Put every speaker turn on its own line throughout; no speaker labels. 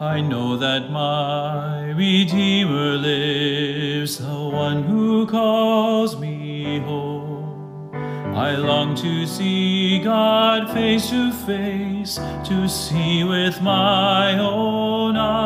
I know that my Redeemer lives, the one who calls me home. I long to see God face to face, to see with my own eyes.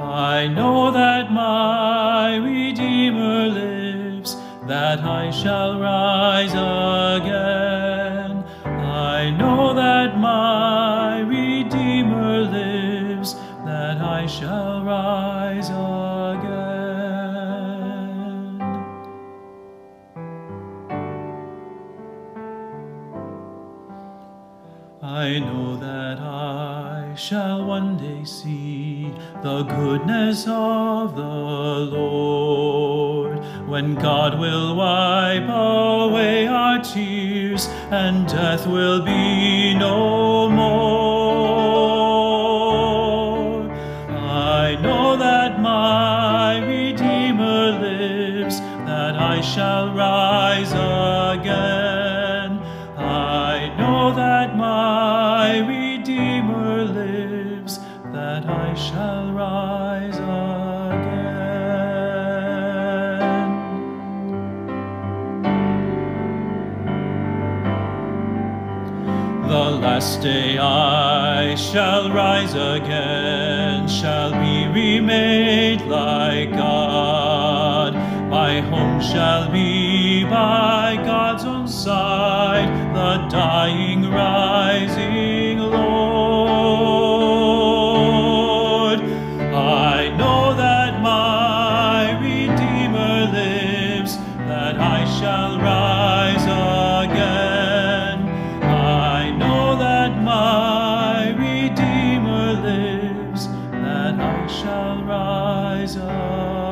I know that my Redeemer lives, that I shall rise again. One day see the goodness of the Lord, when God will wipe away our tears and death will be no more. I know that my Redeemer lives, that I shall rise again. The last day I shall rise again, shall be remade like God. My home shall be by God's own side, the dying rising shall rise up.